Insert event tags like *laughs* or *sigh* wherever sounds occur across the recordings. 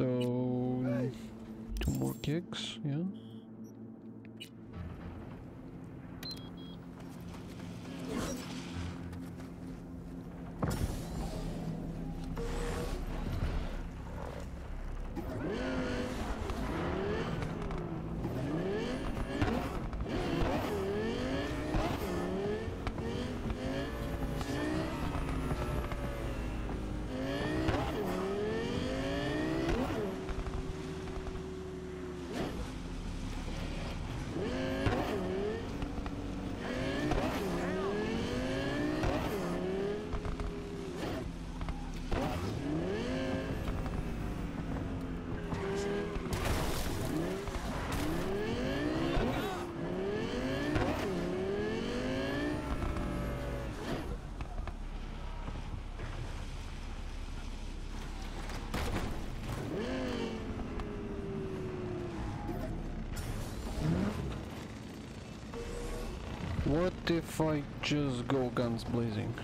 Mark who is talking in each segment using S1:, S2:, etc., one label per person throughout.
S1: So, two more gigs, yeah. What if I just go guns blazing?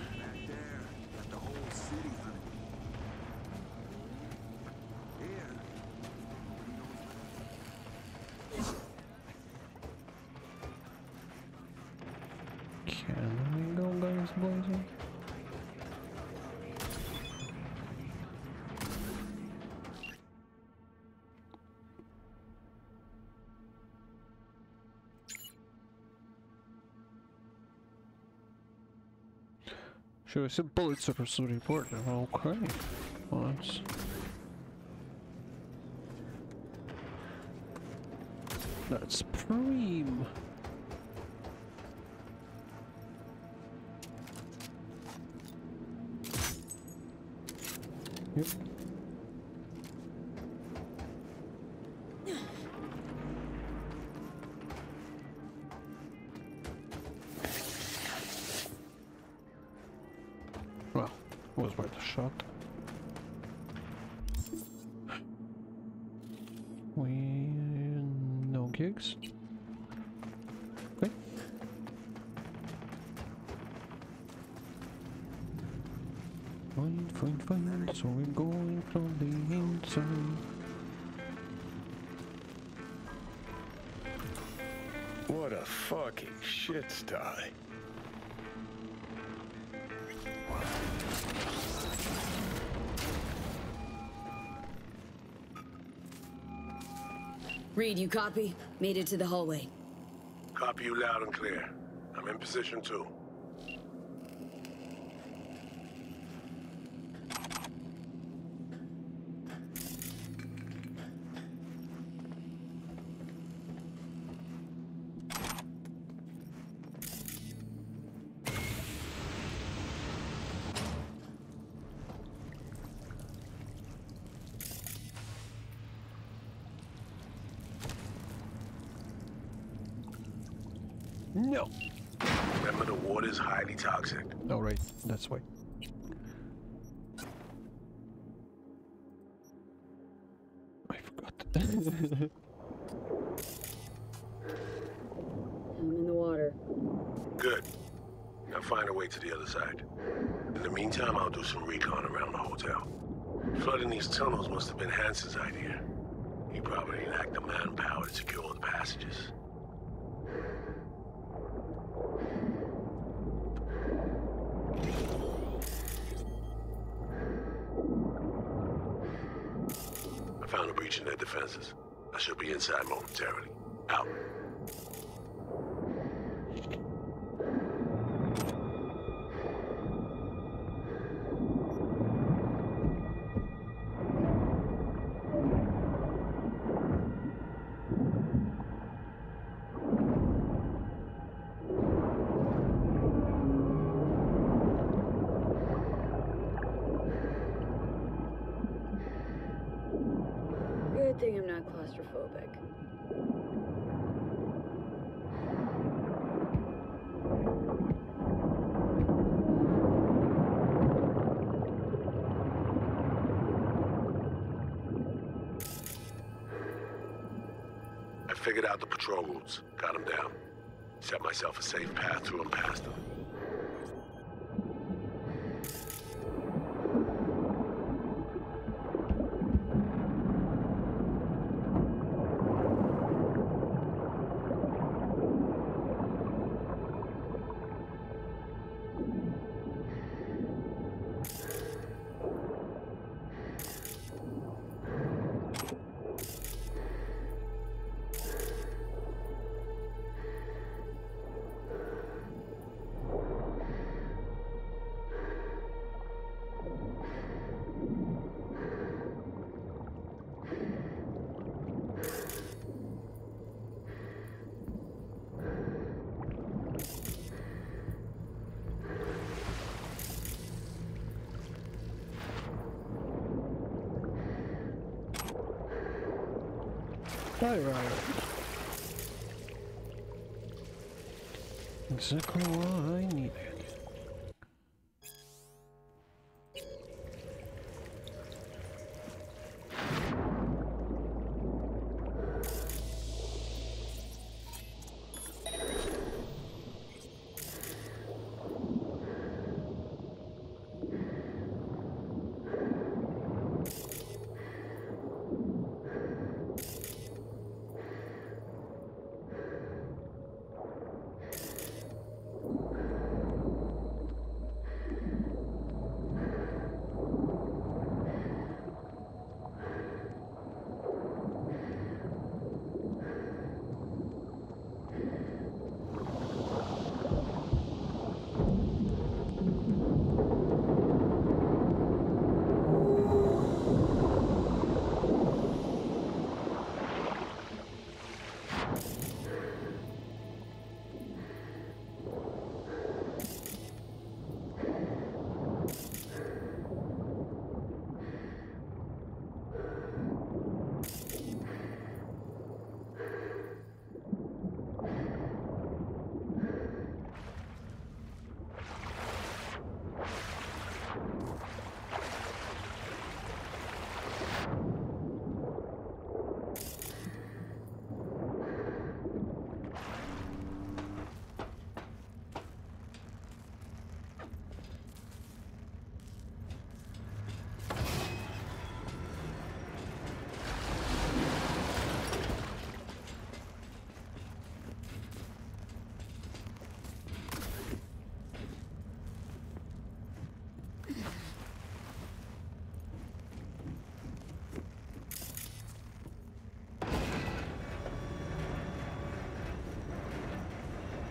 S1: Should I say bullets are to report? Okay. Well, that's... That's Preem. Yep. Fine, fine, fine. So we're going from the inside.
S2: What a fucking shit sty.
S3: Reed, you copy? Made it to the hallway.
S4: Copy you loud and clear. I'm in position too.
S1: No.
S4: Remember the water's highly toxic.
S1: Oh right, that's why. I forgot.
S3: I'm in the water.
S4: Good. Now find a way to the other side. In the meantime, I'll do some recon around the hotel. Flooding these tunnels must have been Hansen's idea. He probably lacked the manpower to secure the passages. Figured out the patrol routes, got them down. Set myself a safe path through and past them.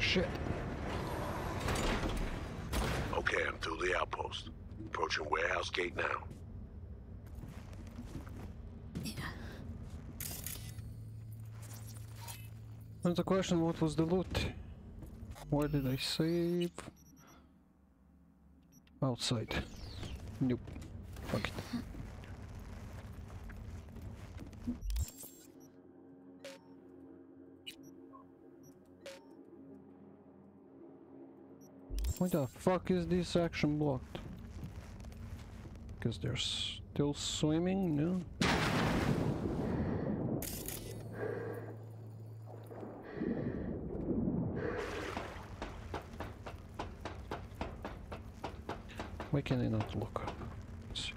S1: Shit.
S4: Okay, I'm through the outpost. Approaching warehouse gate now.
S1: And the question, what was the loot? Where did I save? Outside. Nope. The fuck is this action blocked? Because they're still swimming? No? Why can I not look up? Sick.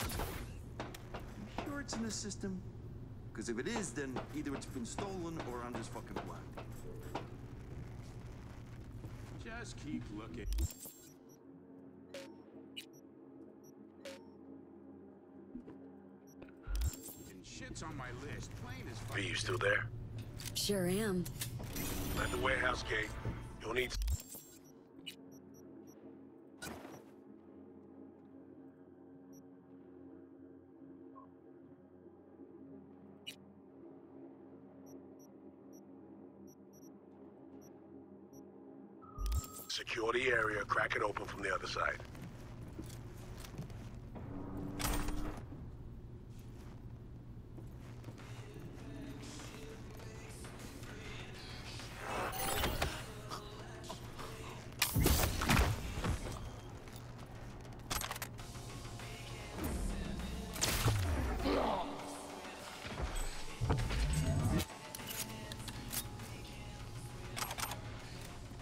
S5: I'm sure it's in the system? Because if it is, then either it's been stolen or I'm just fucking blind. Just keep looking. And shit's on my list, plain as
S4: V, you still there?
S3: Sure am.
S4: At the warehouse gate. You'll need... open from the other side.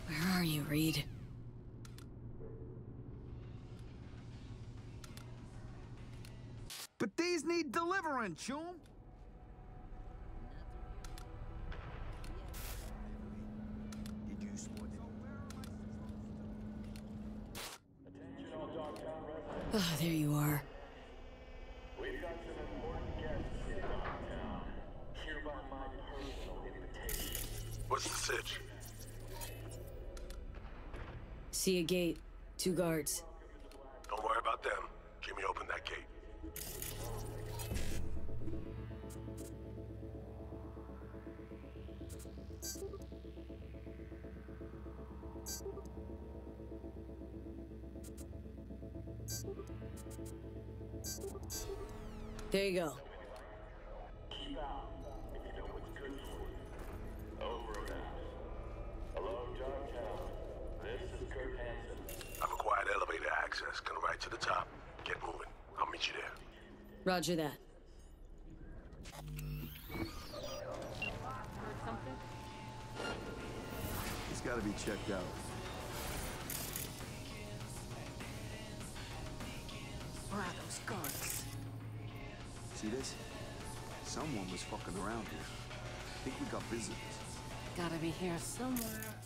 S3: Where are you, Reed?
S6: In downtown. Hereby my personal invitation.
S4: What's the sitch?
S3: See a gate. Two guards. Roger that.
S5: He's got to be checked out.
S7: Where are those guards?
S5: See this? Someone was fucking around here. I think we got visitors.
S7: Gotta be here somewhere.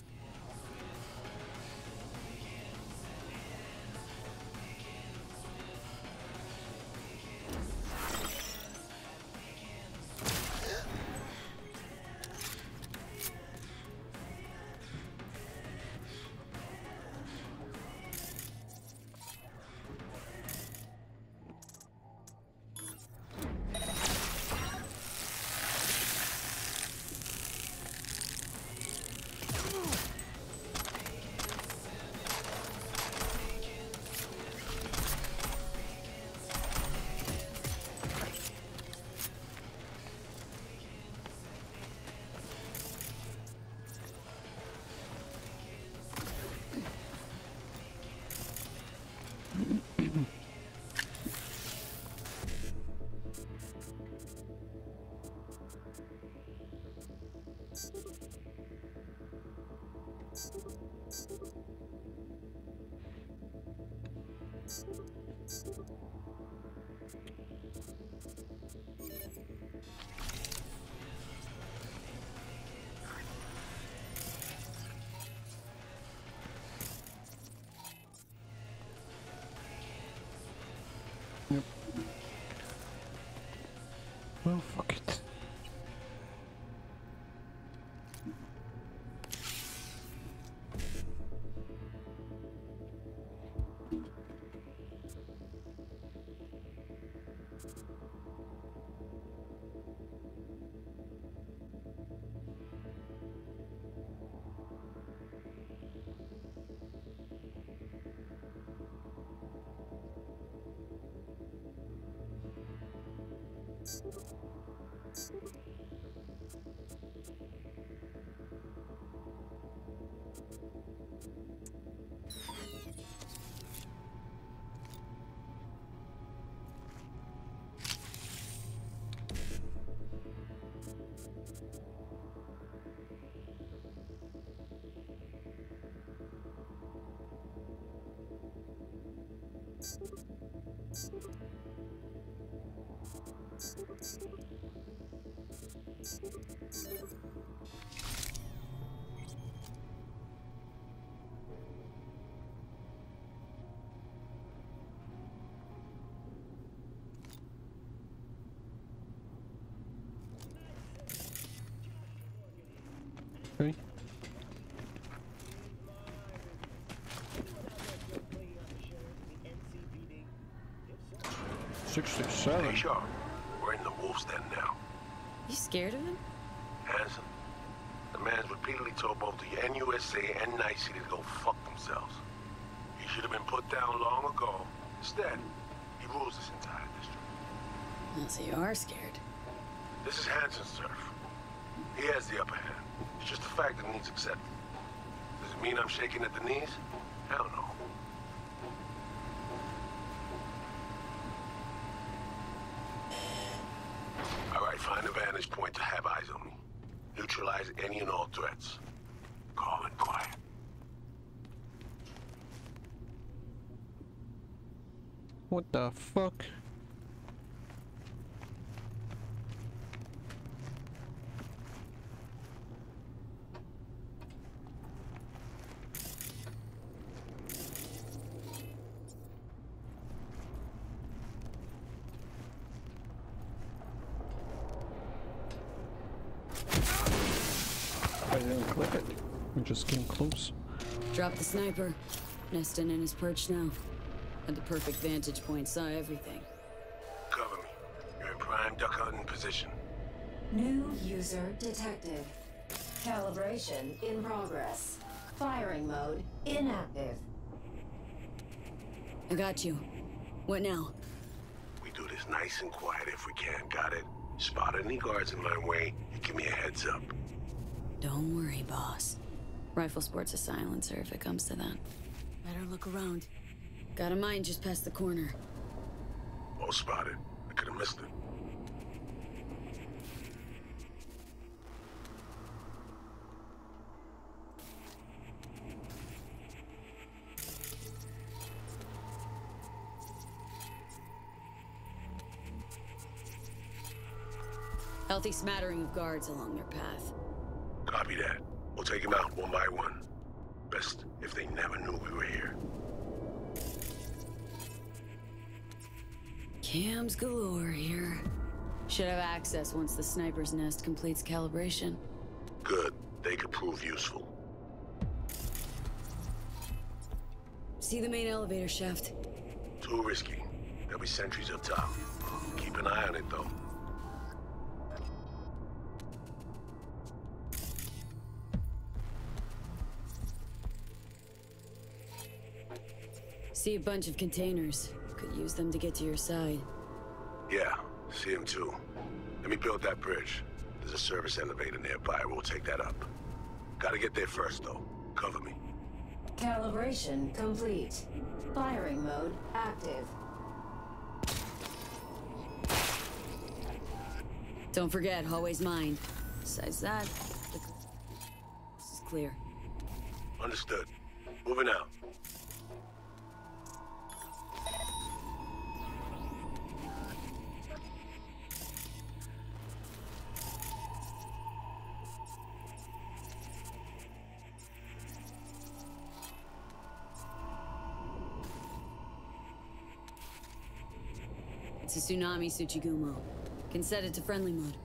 S1: Yep. Well, fuck it. Okay.
S4: Hey,
S1: Sixty-seven.
S4: Shaw. We're in the wolf's den now.
S3: You scared of him?
S4: Hansen, the man's repeatedly told both the NUSA and Night City to go fuck themselves. He should have been put down long ago. Instead, he rules this entire district.
S3: Well, so you are scared.
S4: This is Hansen's turf. He has the upper hand. It's just a fact that needs accepted. Does it mean I'm shaking at the knees? Hell no. All right, find a vantage point to have eyes on me. Neutralize any and all threats. Calm and quiet.
S1: What the fuck? I didn't click it. We just came close.
S3: Drop the sniper. Nesting in his perch now. Had the perfect vantage point, saw everything.
S4: Cover me. You're in prime duck hunting position.
S8: New user detected. Calibration in progress. Firing mode inactive.
S3: I got you. What now?
S4: We do this. nice and quiet if we can, got it? Spot any guards in my way, you give me a heads up.
S9: Don't worry, boss. Rifle sports a silencer if it comes to that. Better look around. Got a mine just past the corner.
S4: Well spotted. I could have missed it.
S9: Healthy smattering of guards along their path.
S4: Copy that. We'll take them out one by one. Best if they never knew we were here.
S9: Cams galore here. Should have access once the sniper's nest completes calibration.
S4: Good. They could prove useful.
S9: See the main elevator shaft?
S4: Too risky. There'll be sentries up top. Keep an eye on it, though.
S9: See a bunch of containers. Could use them to get to your side.
S4: Yeah, see him too. Let me build that bridge. There's a service elevator nearby. We'll take that up. Gotta get there first, though. Cover me.
S8: Calibration complete. Firing mode active.
S9: Don't forget, hallway's mine. Besides that, this is clear.
S4: Understood. Moving out.
S9: Tsunami, Tsuchigumo. Can set it to friendly mode.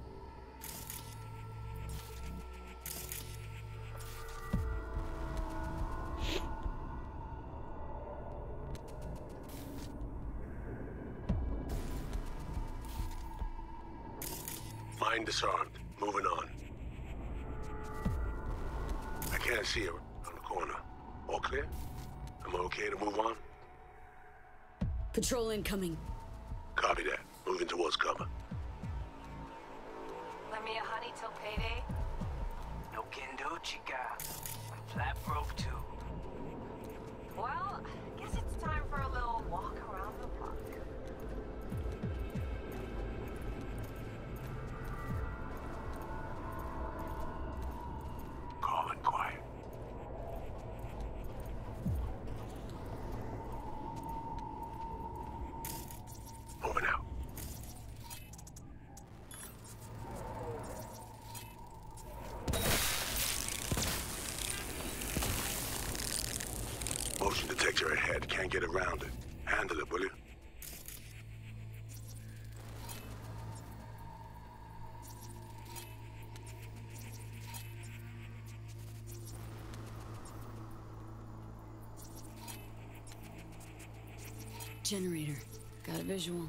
S9: Generator. Got a visual.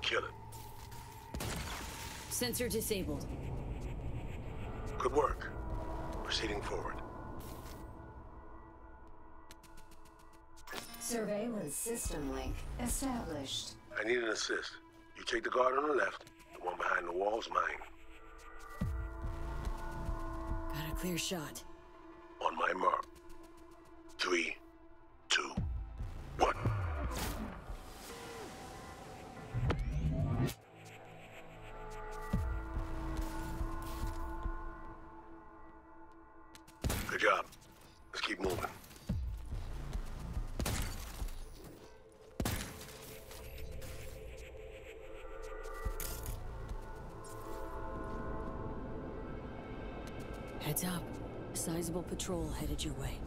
S4: Kill it.
S9: Sensor disabled.
S4: Good work. Proceeding forward.
S8: Surveillance system link established.
S4: I need an assist. You take the guard on the left. The one behind the wall's mine.
S9: Got a clear shot. Patrol headed your way.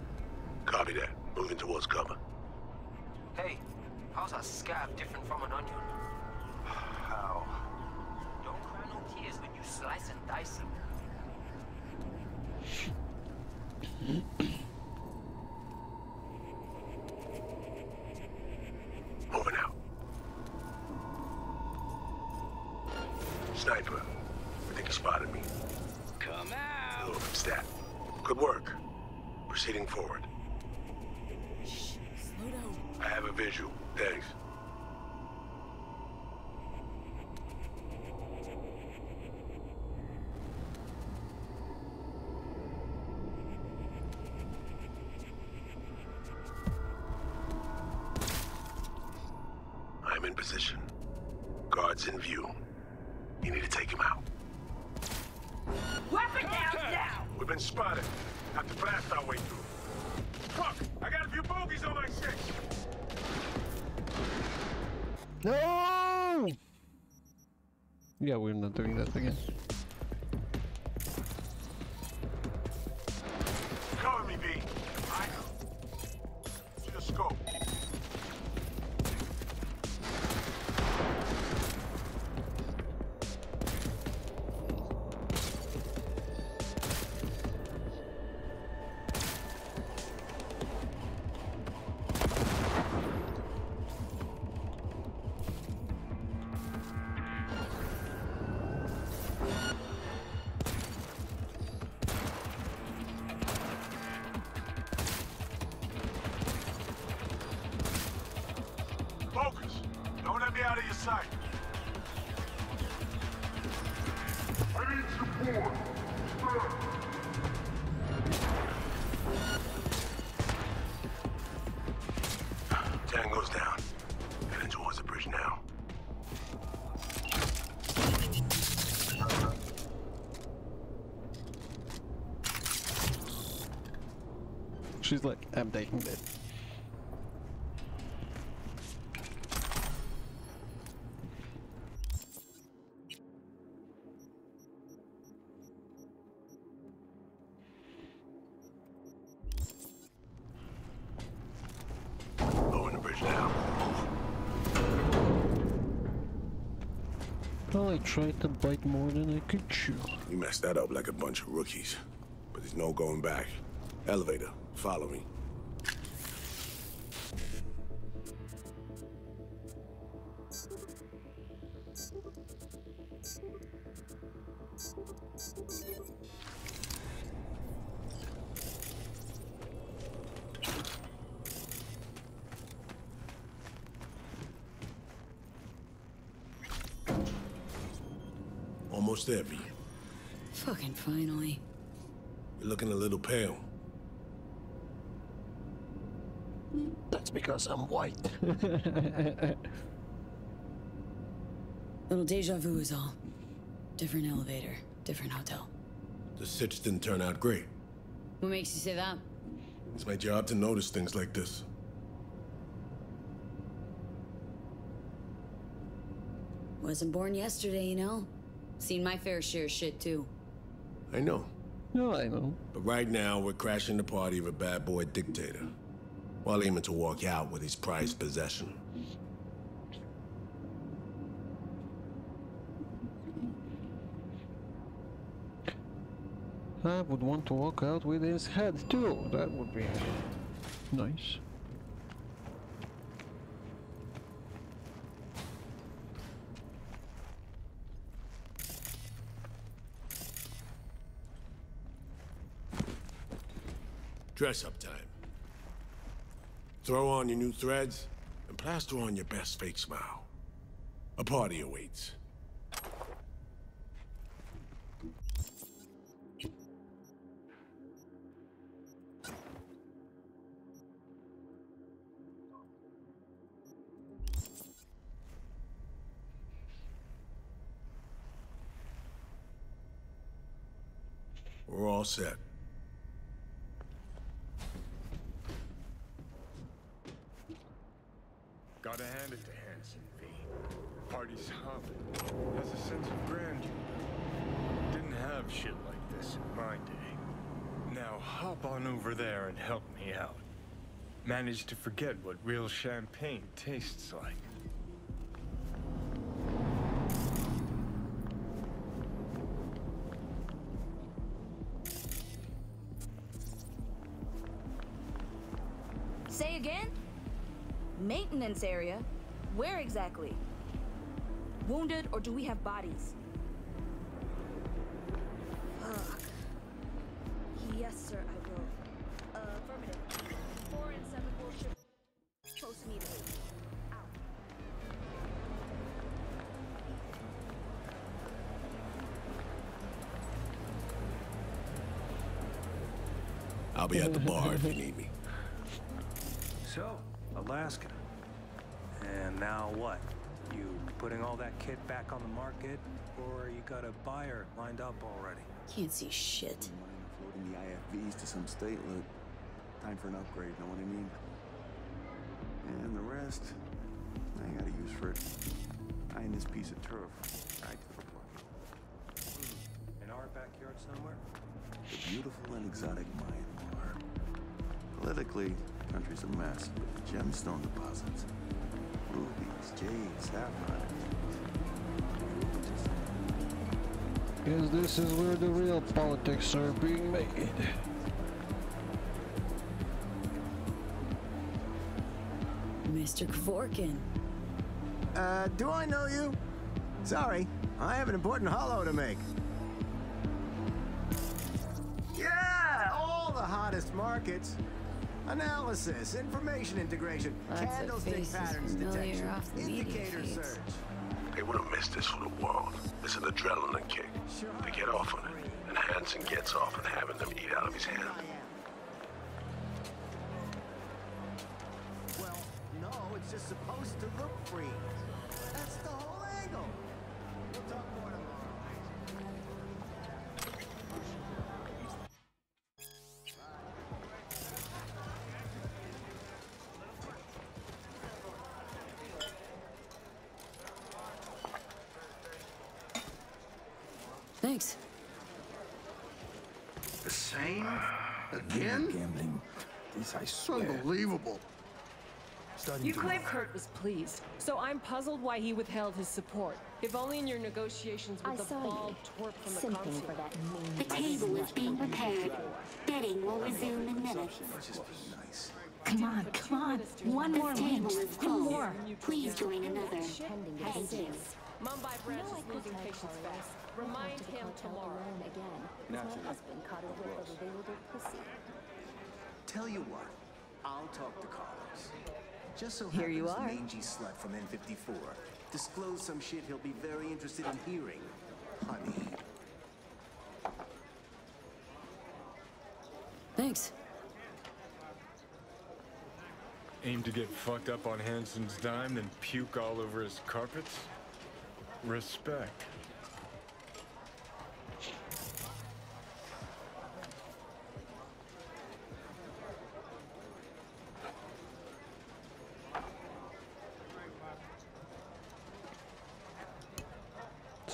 S1: Yeah, we're not doing that again. She's like, I'm taking that.
S4: Lowering the bridge now.
S1: Well, I tried to bite more than I could chew.
S4: You messed that up like a bunch of rookies. But there's no going back. Elevator, follow me. Little
S9: deja vu is all. Different elevator, different hotel.
S4: The sitch didn't turn out great.
S9: What makes you say that?
S4: It's my job to notice things like this.
S9: Wasn't born yesterday, you know? Seen my fair share of shit, too.
S4: I know.
S1: no, I know.
S4: But right now, we're crashing the party of a bad boy dictator. While aiming to walk out with his prized possession.
S1: I would want to walk out with his head too. That would be nice.
S4: Dress up time. Throw on your new threads and plaster on your best fake smile. A party awaits. All set.
S2: Gotta hand it to Hansen, V. Party's hopping. Has a sense of grandeur. Didn't have shit like this in my day. Now hop on over there and help me out. Managed to forget what real champagne tastes like.
S10: Area? Where exactly? Wounded or do we have bodies?
S11: Kit back on the market, or you got a buyer lined up already?
S9: Can't see shit.
S12: Floating the IFVs to some state look. Time for an upgrade, know what I mean? And the rest, I ain't got a use for it. I in this piece of turf. Right to the plug.
S11: In our backyard somewhere?
S12: The beautiful and exotic Myanmar. Politically, the country's a mess, but the gemstone deposits. Rubies, jades, sapphires.
S1: Guess this is where the real politics are being made.
S9: Mr. Kevorkian.
S5: Uh, do I know you? Sorry, I have an important hollow to make. Yeah, all the hottest markets. Analysis, information integration,
S9: Lots
S5: candlestick patterns
S9: familiar
S5: detection,
S9: off the media
S5: indicator search.
S4: They would have missed this for the world. It's an adrenaline kick. They get off on it, and Hansen gets off on having them eat out of his hand.
S5: Well, no, it's just supposed to look free.
S9: Thanks.
S13: The same? Ah, again?
S12: Gambling.
S13: This I swear. Unbelievable.
S14: You claim Kurt was pleased, so I'm puzzled why he withheld his support. If only in your negotiations with
S10: I
S14: the
S10: saw you
S14: bald twerp from the
S10: simping
S14: consulate.
S10: for that
S15: The table is being prepared. Bidding will resume in minutes.
S10: Come on, come on. One more
S15: This
S10: win.
S15: table is
S10: One
S15: full.
S10: more.
S15: Please join another.
S10: Pending
S15: Thank you.
S14: Mumbai branch is losing patience fast.
S10: Welcome
S14: Remind
S10: to the
S14: him tomorrow.
S10: again. With
S12: Naturally.
S10: my husband caught a whiff of available pussy.
S5: Tell you what, I'll talk to Carlos. Just so
S10: Here you are.
S5: the mangy slut from N54 disclosed some shit he'll be very interested in hearing. Honey.
S9: Thanks.
S2: Aim to get fucked up on Hansen's dime, then puke all over his carpets? Respect.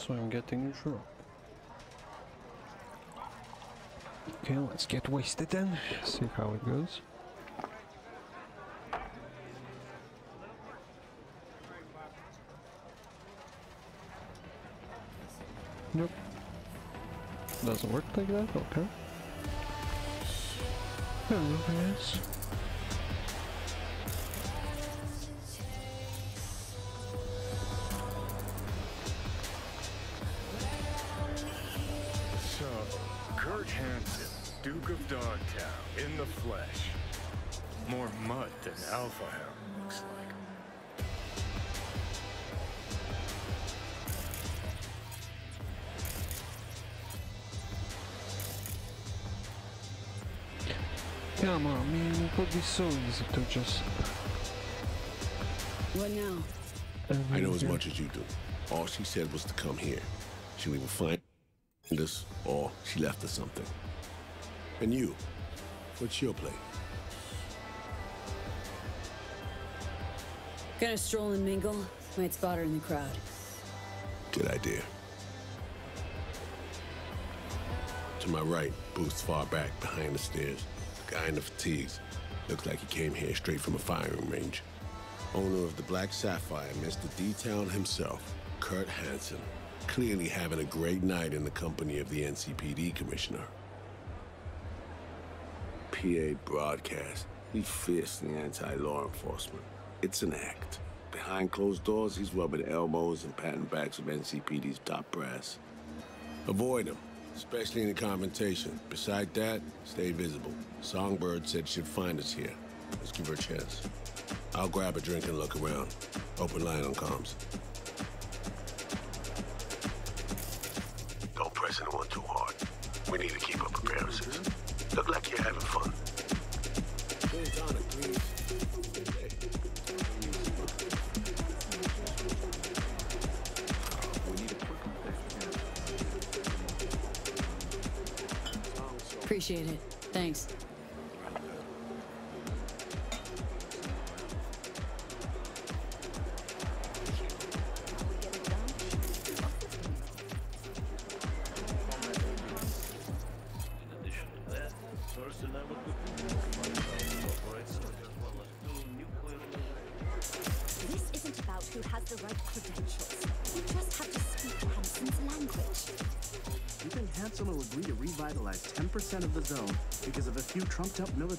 S1: So I'm getting drunk. Okay, let's get wasted then. See how it goes. Nope. Doesn't work like that? Okay. Hello, guys.
S2: In the flesh. More mud than Alpha Hound, looks like.
S1: Come on, man. It could be so easy to just.
S9: What now?
S4: I know as much as you do. All she said was to come here. She'll either find us or she left us something. And you, what's your play?
S9: Gonna stroll and mingle. Might spot her in the crowd.
S4: Good idea. To my right, Booth's far back behind the stairs. The guy in the fatigues. Looks like he came here straight from a firing range. Owner of the Black Sapphire, Mr. D-Town himself, Kurt Hansen. Clearly having a great night in the company of the NCPD commissioner. PA broadcast. He's fiercely anti-law enforcement. It's an act. Behind closed doors, he's rubbing elbows and patting backs of NCPD's top brass. Avoid him, especially in the confrontation. Beside that, stay visible. Songbird said she'd find us here. Let's give her a chance. I'll grab a drink and look around. Open line on comms.
S3: Appreciate it. Thanks.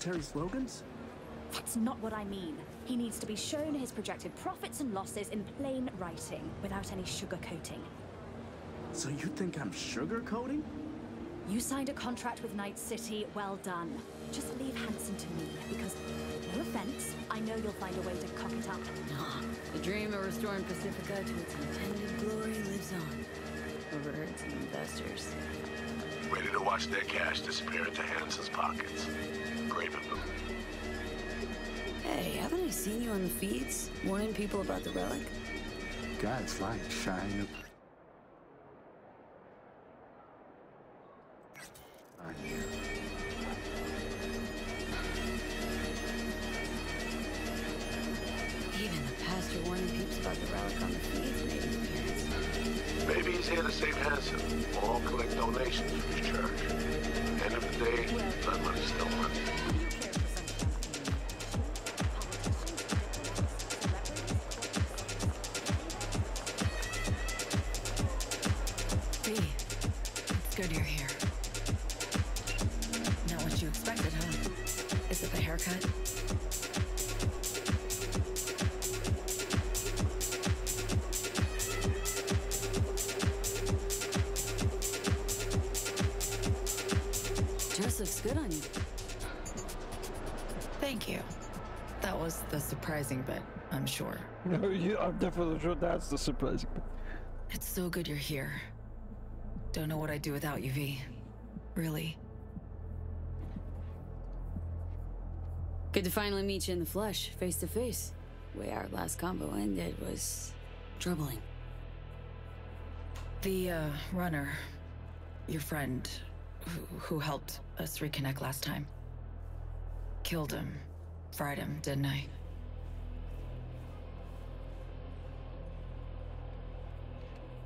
S5: Military slogans?
S10: That's not what I mean. He needs to be shown his projected profits and losses in plain writing, without any sugarcoating.
S5: So you think I'm sugarcoating?
S10: You signed a contract with Night City, well done. Just leave Hansen to me, because, no offense, I know you'll find a way to cock it up.
S3: Nah, the dream of restoring Pacifica to its intended glory lives on. Overheard some investors.
S4: Ready to watch their cash disappear into Hansen's pockets. Great of them.
S3: Hey, haven't I seen you on the feeds, warning people about the relic?
S5: God's light shine on
S1: that's the surprising. bit.
S3: It's so good you're here. Don't know what I'd do without you, V. Really. Good to finally meet you in the flesh, face to face. The Way our last combo ended was troubling. The uh, runner, your friend, who, who helped us reconnect last time, killed him, fried him, didn't I?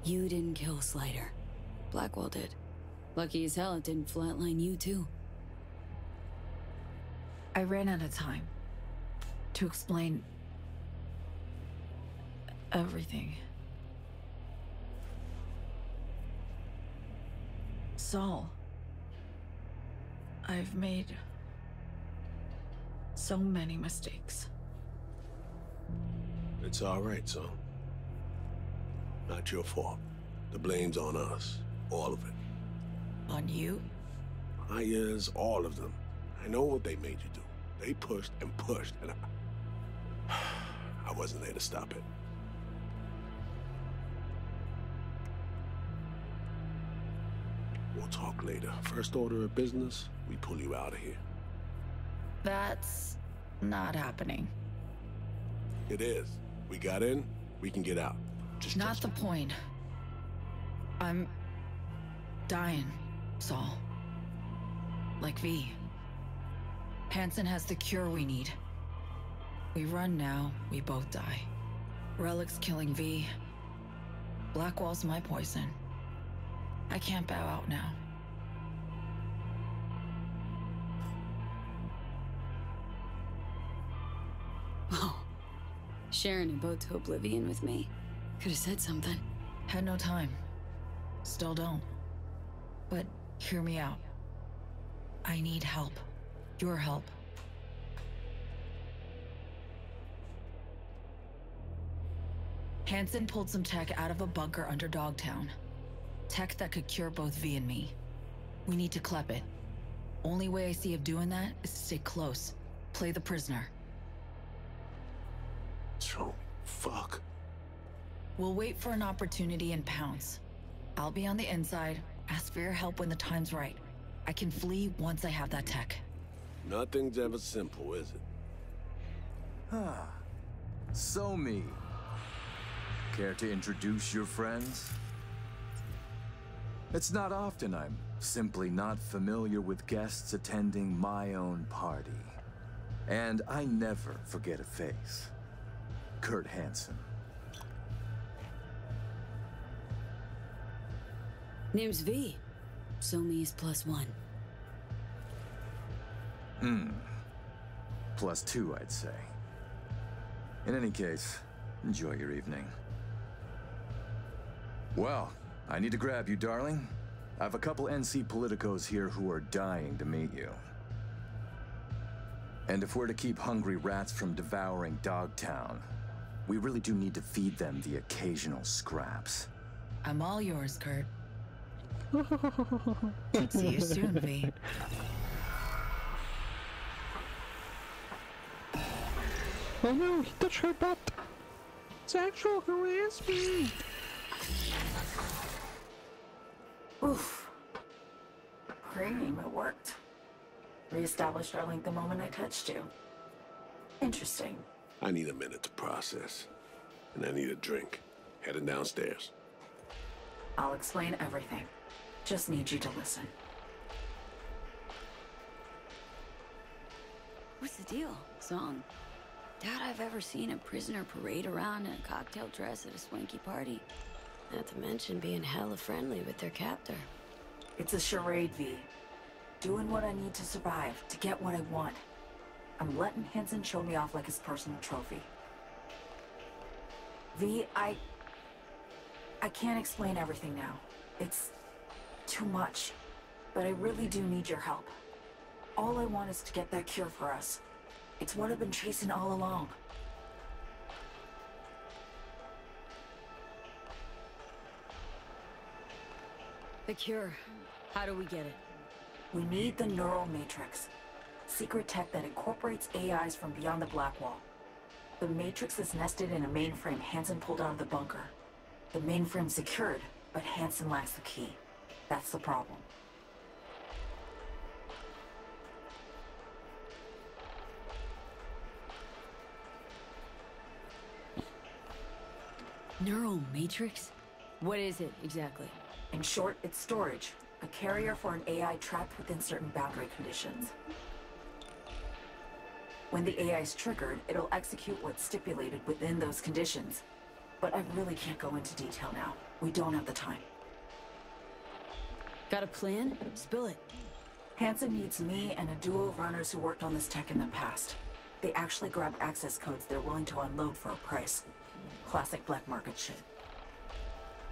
S3: You didn't kill Slider. Blackwall did. Lucky as hell it didn't flatline you, too. I ran out of time to explain everything. Sol, I've made so many mistakes.
S4: It's all right, son. Not your fault. The blame's on us. All of it.
S3: On you?
S4: Myers, all of them. I know what they made you do. They pushed and pushed, and I... *sighs* I wasn't there to stop it. We'll talk later. First order of business, we pull you out of here.
S3: That's not happening.
S4: It is. We got in, we can get out. Just
S3: Not the point. I'm dying, Sol. Like V. Hansen has the cure we need. We run now, we both die. Relic's killing V. Blackwall's my poison. I can't bow out now. Oh, Sharon and boat to oblivion with me. Could have said something. Had no time. Still don't. But hear me out. I need help. Your help. Hansen pulled some tech out of a bunker under Dogtown. Tech that could cure both V and me. We need to clep it. Only way I see of doing that is to stay close. Play the prisoner.
S4: So, fuck.
S3: We'll wait for an opportunity and pounce. I'll be on the inside, ask for your help when the time's right. I can flee once I have that tech.
S4: Nothing's ever simple, is it?
S16: Ah, So Mi. Care to introduce your friends? It's not often I'm simply not familiar with guests attending my own party. And I never forget a face. Kurt Hansen.
S9: Name's V. So Mi is plus one.
S16: Hmm. Plus two, I'd say. In any case, enjoy your evening. Well, I need to grab you, darling. I have a couple NC politicos here who are dying to meet you. And if we're to keep hungry rats from devouring Dogtown, we really do need to feed them the occasional scraps.
S3: I'm all yours, Kurt. See you soon, V.
S1: Oh no, he touched her butt! Sexual harassment!
S17: Oof. Cream, it worked. Reestablished our link the moment I touched you. Interesting.
S4: I need a minute to process. And I need a drink. Heading downstairs.
S17: I'll explain everything. Just need you to listen.
S9: What's the deal, Song? Doubt I've ever seen a prisoner parade around in a cocktail dress at a swanky party. Not to mention being hella friendly with their captor.
S17: It's a charade, V. Doing what I need to survive, to get what I want. I'm letting Hansen show me off like his personal trophy. V, I... I can't explain everything now. It's... too much. But I really do need your help. All I want is to get that cure for us. It's what I've been chasing all along.
S9: The cure. How do we get it?
S17: We need the Neural Matrix. Secret tech that incorporates AIs from beyond the Black Wall. The Matrix is nested in a mainframe Hansen pulled out of the bunker. The mainframe's secured, but Hansen lacks the key. That's the problem.
S9: Neural Matrix? What is it, exactly?
S17: In short, it's storage. A carrier for an AI trapped within certain boundary conditions. When the AI is triggered, it'll execute what's stipulated within those conditions. But I really can't go into detail now. We don't have the time.
S9: Got a plan? Spill it.
S17: Hansen needs me and a duo of runners who worked on this tech in the past. They actually grabbed access codes they're willing to unload for a price. Classic black market shit.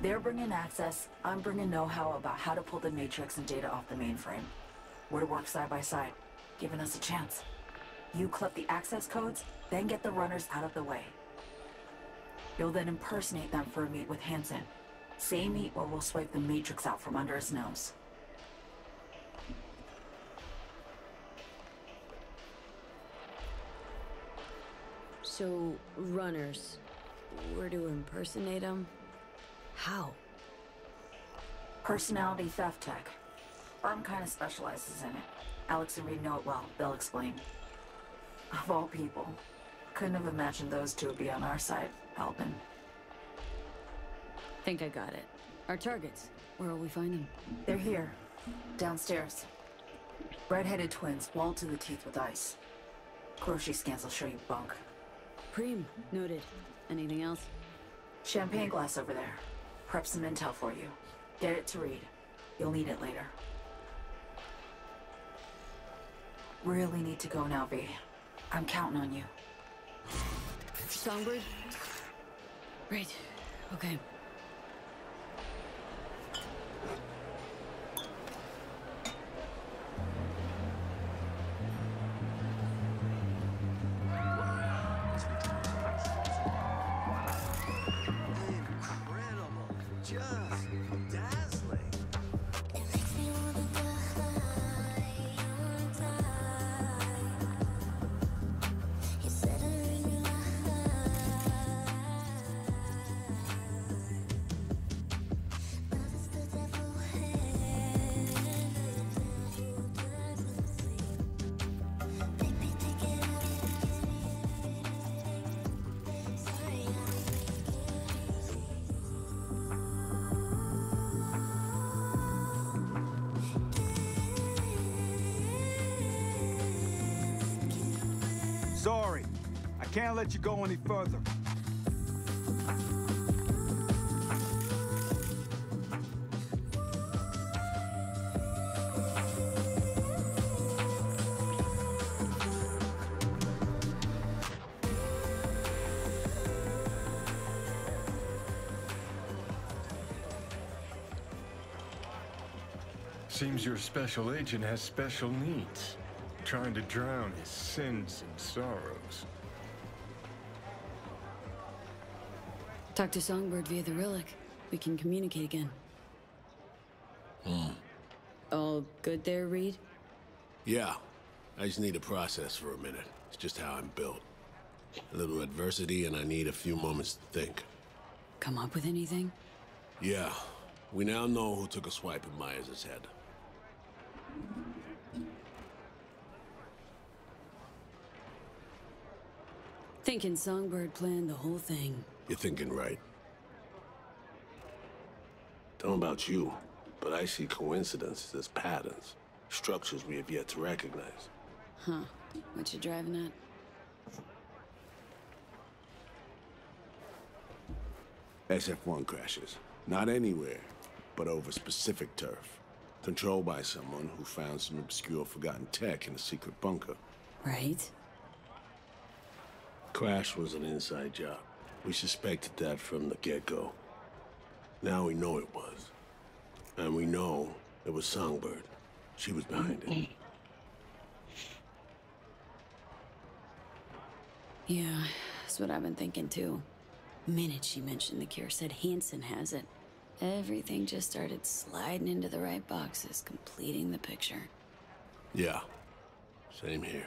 S17: They're bringing access, I'm bringing know-how about how to pull the Matrix and data off the mainframe. We're to work side by side, giving us a chance. You clip the access codes, then get the runners out of the way. You'll then impersonate them for a meet with Hansen. Say meet or we'll swipe the Matrix out from under his nose.
S9: So, runners. We're to impersonate them? How?
S17: Personality theft tech. Firm kind of specializes in it. Alex and Reed know it well. They'll explain. Of all people. Couldn't have imagined those two would be on our side, helping.
S9: I think I got it. Our targets. Where'll we find them?
S17: They're here. Downstairs. Red-headed twins, walled to the teeth with ice. Grocery scans will show you bunk.
S9: Preem. Noted. Anything else?
S17: Champagne glass over there. Prep some intel for you. Get it to Reed. You'll need it later. Really need to go now, V. I'm counting on you.
S9: Songbird? Right. Okay.
S18: Can't let you go any further.
S2: Seems your special agent has special needs. Trying to drown his sins and sorrows.
S9: Talk to Songbird via the relic. We can communicate again.
S4: Hmm.
S9: All good there, Reed?
S4: Yeah. I just need to process for a minute. It's just how I'm built. A little adversity, and I need a few moments to think.
S9: Come up with anything?
S4: Yeah. We now know who took a swipe at Myers' head.
S9: Thinking Songbird planned the whole thing.
S4: You're thinking right. Don't know about you, but I see coincidences as patterns. Structures we have yet to recognize.
S9: Huh. What you driving at?
S4: SF-1 crashes. Not anywhere, but over specific turf. Controlled by someone who found some obscure forgotten tech in a secret bunker.
S9: Right?
S4: Crash was an inside job. We suspected that from the get-go. Now we know it was. And we know it was Songbird. She was behind it.
S9: Yeah, that's what I've been thinking too. Minute she mentioned the cure, said Hansen has it. Everything just started sliding into the right boxes, completing the picture.
S4: Yeah. Same here.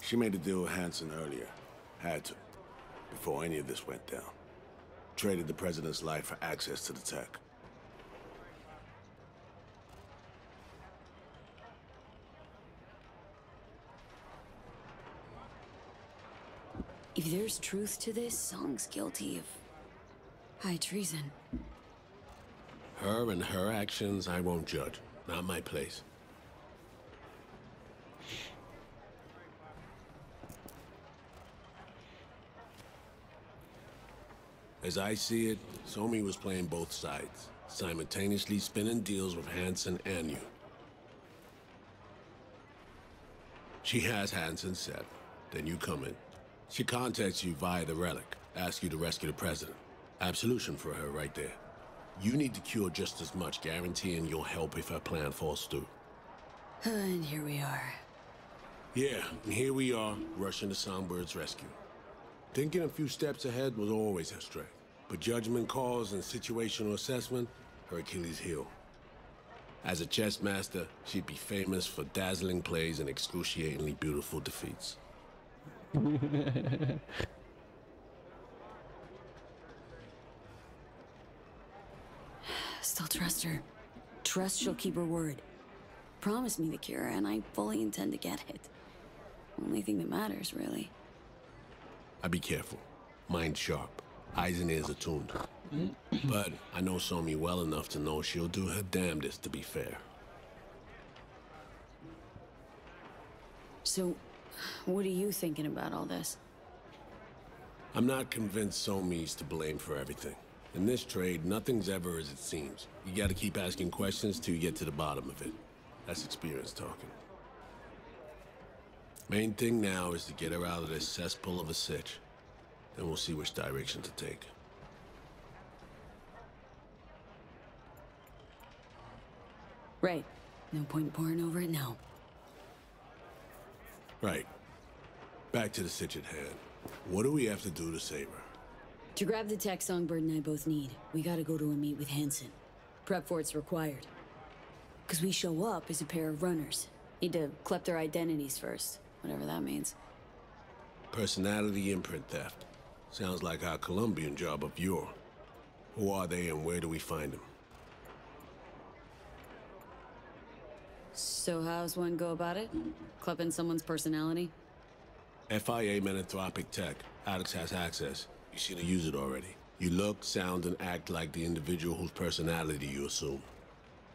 S4: She made a deal with Hansen earlier. Had to. Before any of this went down. Traded the president's life for access to the tech.
S9: If there's truth to this, Song's guilty of high treason.
S4: Her and her actions, I won't judge. Not my place. As I see it, So Mi was playing both sides, simultaneously spinning deals with Hansen and you. She has Hansen set, then you come in. She contacts you via the relic, asks you to rescue the president. Absolution for her right there. You need to cure just as much, guaranteeing you'll help if her plan falls through. *sighs*
S9: And here we are.
S4: Yeah, here we are, rushing to Songbird's rescue. Thinking a few steps ahead was always her strength. But judgment calls and situational assessment, her Achilles heel. As a chess master, she'd be famous for dazzling plays and excruciatingly beautiful defeats. *sighs*
S9: Still trust her. Trust she'll keep her word. Promise me the cure, and I fully intend to get it. Only thing that matters, really.
S4: I'd be careful. Mind sharp. Eyes and ears attuned. but I know So Mi well enough to know she'll do her damnedest to be fair.
S9: So, what are you thinking about all this?
S4: I'm not convinced So Mi's to blame for everything. In this trade, nothing's ever as it seems. You gotta keep asking questions till you get to the bottom of it. That's experience talking. Main thing now is to get her out of this cesspool of a sitch. Then we'll see which direction to take.
S9: Right. No point pouring over it now.
S4: Right. Back to the sitch at hand. What do we have to do to save her?
S9: To grab the tech Songbird and I both need, we gotta go to a meet with Hansen. Prep for it's required. Because we show up as a pair of runners. Need to collect their identities first, whatever that means.
S4: Personality imprint theft. Sounds like our Colombian job of yore. Who are they and where do we find them?
S9: So how's one go about it? Clipping someone's personality?
S4: FIA Menanthropic Tech. Alex has access. You should have used it already. You look, sound, and act like the individual whose personality you assume.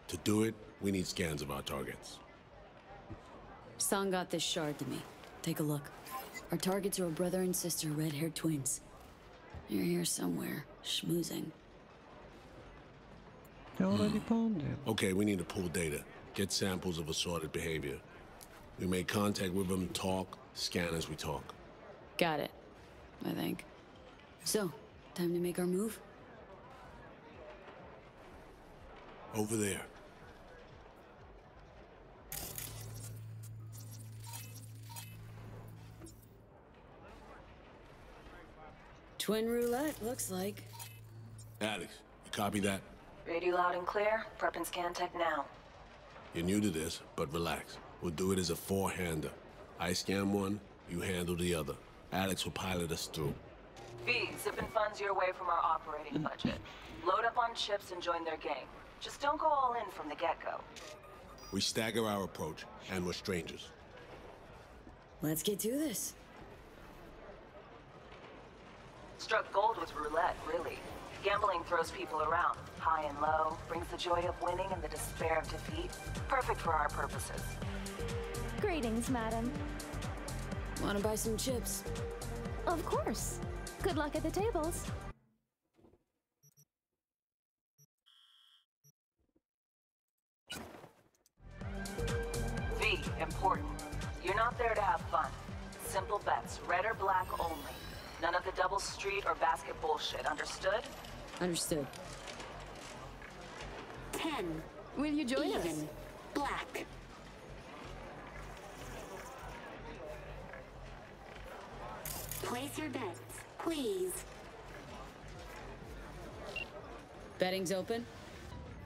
S4: To do it, we need scans of our targets.
S9: Song got this shard to me. Take a look. Our targets are a brother and sister red-haired twins. You're here somewhere, schmoozing.
S1: They already hmm. pwned it.
S4: Okay, we need to pull data. Get samples of assorted behavior. We make contact with them, talk, scan as we talk.
S9: Got it. I think. So, time to make our move?
S4: Over there.
S9: Twin roulette, looks like.
S4: Alex, you copy that?
S15: Radio loud and clear. Prep and scan tech now.
S4: You're new to this, but relax. We'll do it as a four-hander. I scan one, you handle the other. Alex will pilot us through.
S15: V, zipping funds your way from our operating budget. Load up on chips and join their gang. Just don't go all in from the get-go.
S4: We stagger our approach, and we're strangers.
S9: Let's get to this.
S15: Struck gold with roulette, really. Gambling throws people around, high and low, brings the joy of winning and the despair of defeat. Perfect for our purposes.
S19: Greetings, madam.
S9: Wanna buy some chips?
S19: Of course. Good luck at the tables.
S15: V, important. You're not there to have fun. Simple bets, red or black only. None of the double street or basket bullshit, understood?
S9: Understood.
S20: Ten.
S19: Will you join
S20: Even.
S19: us?
S20: Black. Place your bets, please.
S9: Betting's open?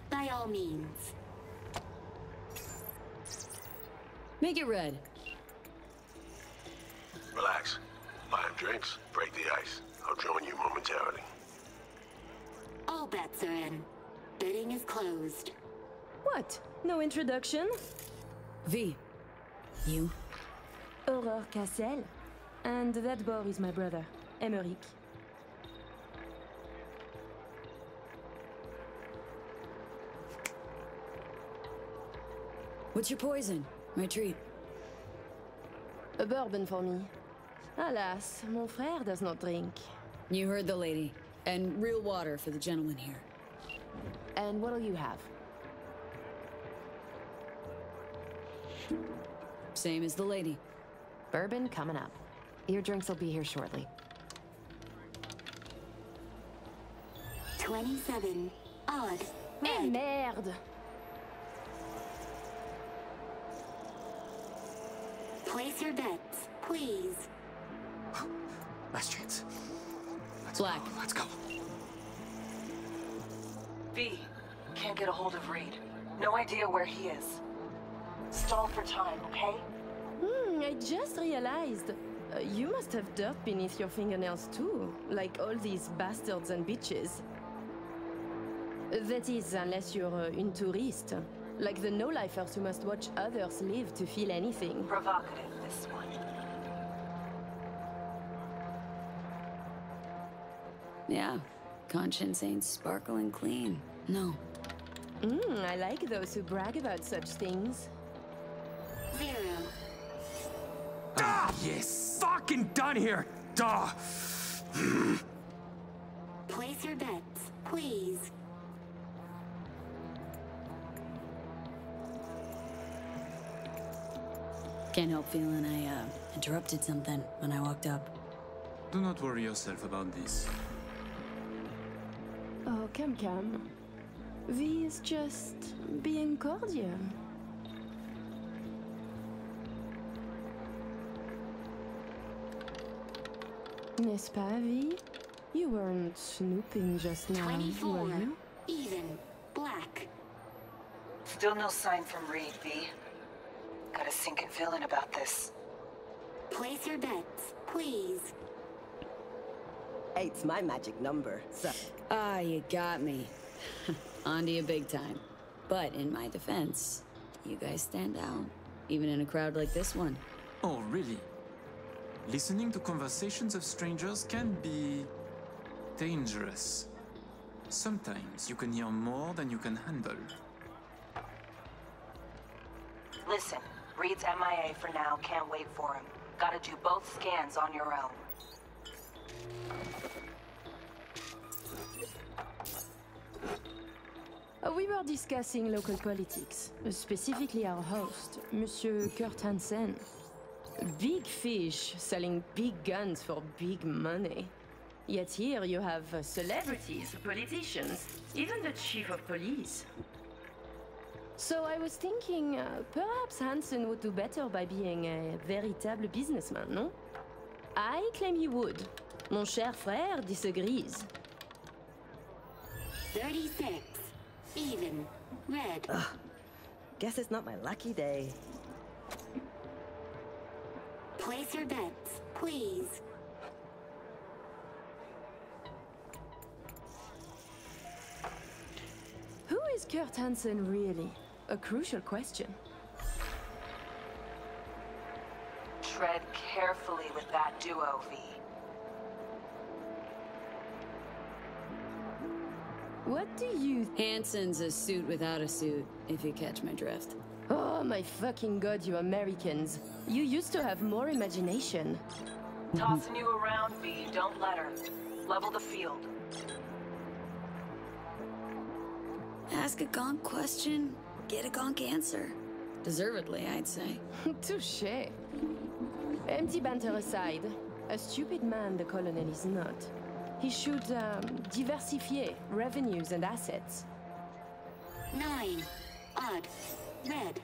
S20: By all means.
S9: Make it red.
S4: Break the ice. I'll join you momentarily.
S20: All bets are in. Bidding is closed.
S21: What? No introduction?
S9: V. You?
S21: Aurore Cassel. And that boy is my brother, Emmerich.
S9: What's your poison? My treat.
S21: A bourbon for me. Alas, mon frère does not drink.
S9: You heard the lady. And real water for the gentleman here.
S21: And what'll you have?
S9: Same as the lady.
S21: Bourbon coming up. Your drinks will be here shortly.
S20: 27. Odd.
S21: Eh merde!
S20: Place your bets, please.
S5: Last chance.
S9: Let's Black.
S5: Let's go.
S15: V, can't get a hold of Reed. No idea where he is. Stall for time, okay?
S21: Hmm, I just realized. Uh, you must have dirt beneath your fingernails too, like all these bastards and bitches. That is, unless you're uh, une touriste. Like the no-lifers who must watch others live to feel anything.
S15: Provocative, this one.
S9: Yeah. Conscience ain't sparkling clean. No.
S21: Hmm, I like those who brag about such things.
S20: Zero.
S11: Ah, yes! Fucking done here! Duh!
S20: Place your bets, please.
S9: Can't help feeling I, uh, interrupted something when I walked up.
S22: Do not worry yourself about this.
S21: Oh, come, come. V is just being cordial. N'est-ce pas, V? You weren't snooping just now,
S20: 24.
S21: were you?
S20: Even. Black.
S15: Still no sign from Reed, V. Got a sinking feeling about this.
S20: Place your bets, please.
S23: Eight's my magic number, so.
S9: Ah, you got me. *laughs* On to you big time. But in my defense, you guys stand out. Even in a crowd like this one.
S22: Oh, really? Listening to conversations of strangers can be dangerous. Sometimes you can hear more than you can handle.
S15: Listen, Reed's MIA for now, can't wait for him. Gotta do both scans on your own.
S21: Uh, We were discussing local politics, uh, specifically our host, Monsieur Kurt Hansen. Big fish selling big guns for big money. Yet here you have uh, celebrities, politicians, even the chief of police. So I was thinking, uh, perhaps Hansen would do better by being a véritable businessman, no? I claim he would. Mon cher frère disagrees.
S20: 36. Even. Red. Ugh.
S19: Guess it's not my lucky day.
S20: Place your bets, please.
S21: Who is Kurt Hansen really? A crucial question.
S15: Tread carefully with that duo, V.
S21: What do you...
S9: Hansen's a suit without a suit, if you catch my drift.
S21: Oh my fucking god, you Americans. You used to have more imagination.
S15: Tossing you around, V. Don't let her. Level the field.
S9: Ask a gonk question, get a gonk answer. Deservedly, I'd say. *laughs*
S21: Touché. Empty banter aside, a stupid man the colonel is not. He should um, diversify revenues and assets.
S20: Nine. Odd. Red.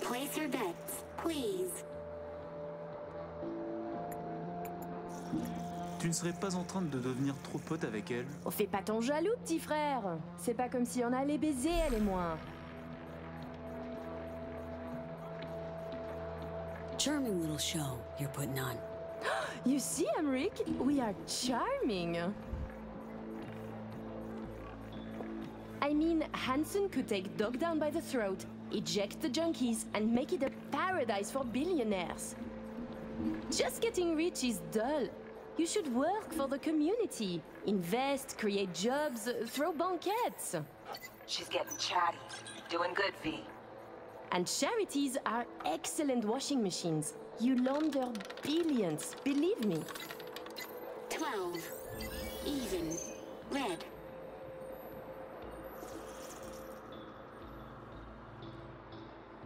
S20: Place your bets, please.
S22: Tu ne serais pas en train de devenir trop pote avec elle?
S21: On fait pas ton jaloux, petit frère. C'est pas comme si on allait baiser, elle et moi.
S9: Charming little show you're putting on. *gasps*
S21: You see, Emmerich, we are charming. I mean, Hansen could take Dogtown by the throat, eject the junkies, and make it a paradise for billionaires. Just getting rich is dull. You should work for the community, invest, create jobs, throw banquets.
S15: She's getting chatty. Doing good, V.
S21: And charities are excellent washing machines. You launder billions, believe me.
S20: 12. Even. Red.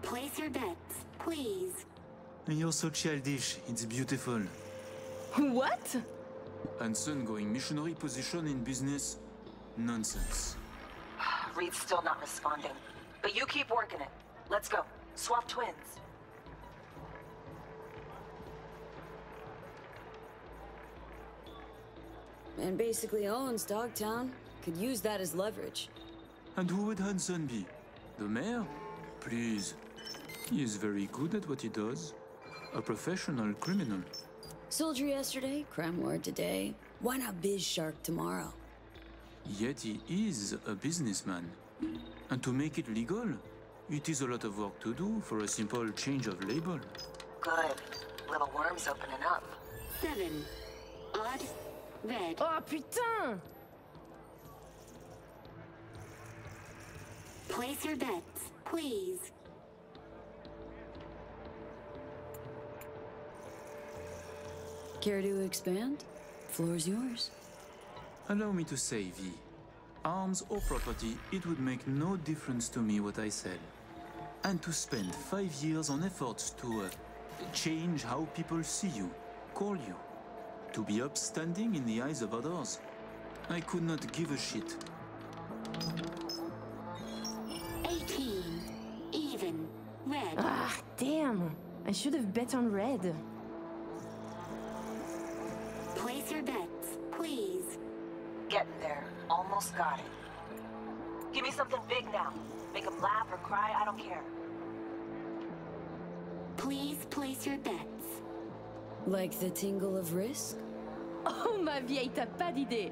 S20: Place your bets, please.
S22: You're so childish, it's beautiful.
S21: What?
S22: Hansen going missionary position in business? Nonsense.
S15: Reed's still not responding. But you keep working it. Let's go. Swap twins.
S9: Man basically owns Dogtown. Could use that as leverage.
S22: And who would Hansen be? The mayor? Please. He is very good at what he does. A professional criminal.
S9: Soldier yesterday, crime lord today. Why not biz shark tomorrow?
S22: Yet he is a businessman. And to make it legal, it is a lot of work to do for a simple change of label.
S15: Good. Little worm's opening up.
S20: Seven. Odd. Red.
S21: Oh putain!
S20: Place your bets, please.
S9: Care to expand? Floor's yours.
S22: Allow me to say, V. Arms or property, it would make no difference to me what I sell. And to spend five years on efforts to uh, change how people see you, call you, to be upstanding in the eyes of others, I could not give a shit.
S20: 18. Even. Red.
S21: Ah, damn. I should have bet on red.
S20: Place your bets, please.
S15: Getting there. Almost got it. Give me something big now. Make them laugh or cry, I don't care.
S20: Please place your bets.
S9: Like the tingle of risk? *laughs*
S21: Oh ma vieille, t'as pas d'idée.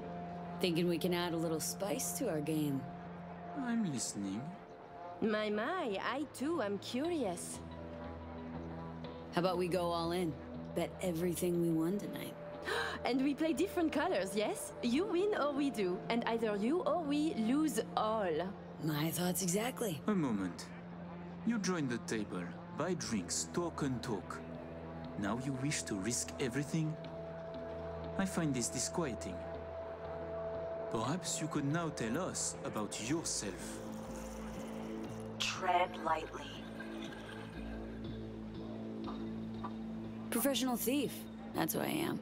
S9: Thinking we can add a little spice to our game.
S22: I'm listening.
S21: My my, I too am curious.
S9: How about we go all in? Bet everything we won tonight. *gasps*
S21: And we play different colors, yes? You win or we do, and either you or we lose all.
S9: My thoughts exactly.
S22: A moment. You join the table, buy drinks, talk and talk. Now you wish to risk everything? I find this disquieting. Perhaps you could now tell us about yourself.
S15: Tread lightly.
S9: Professional thief. That's who I am.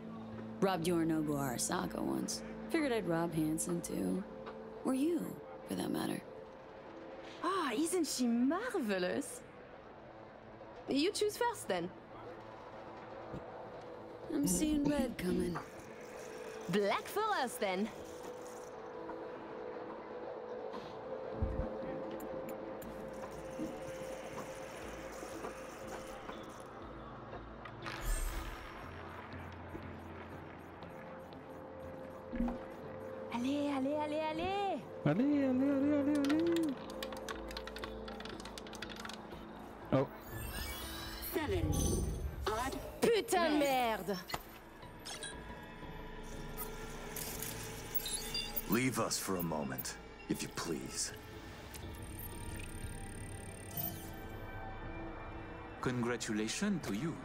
S9: Robbed Yorinobu Arasaka once. Figured I'd rob Hansen too. Or you, for that matter.
S21: Ah, isn't she marvelous? You choose first then.
S9: I'm seeing red coming.
S21: Black for us then. Allez, allez, allez, allez
S1: Allez, allez, allez, allez, allez.
S21: Merde
S16: Leave us for a moment, if you please.
S22: Congratulations to you.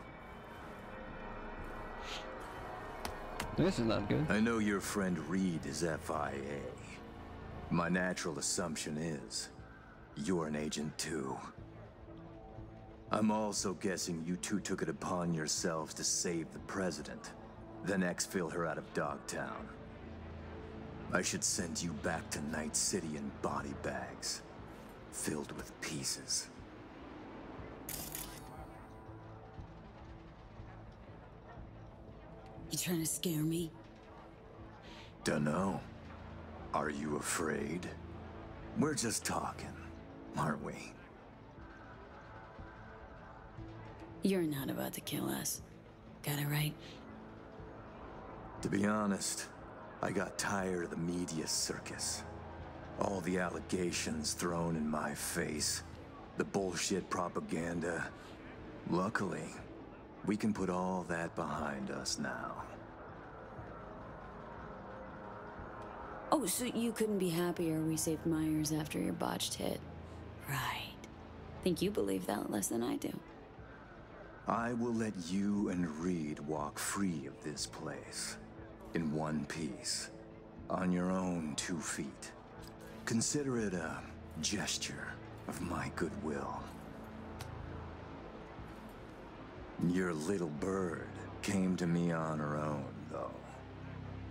S1: This is not good.
S16: I know your friend Reed is FIA. My natural assumption is you're an agent too. I'm also guessing you two took it upon yourselves to save the president, then exfil her out of Dogtown. I should send you back to Night City in body bags, filled with pieces.
S9: You trying to scare me?
S16: Dunno. Are you afraid? We're just talking, aren't we?
S9: You're not about to kill us. Got it right?
S16: To be honest, I got tired of the media circus. All the allegations thrown in my face. The bullshit propaganda. Luckily, we can put all that behind us now.
S9: Oh, so you couldn't be happier we saved Myers after your botched hit. Right. Think you believe that less than I do.
S16: I will let you and Reed walk free of this place. In one piece. On your own two feet. Consider it a gesture of my goodwill. Your little bird came to me on her own, though.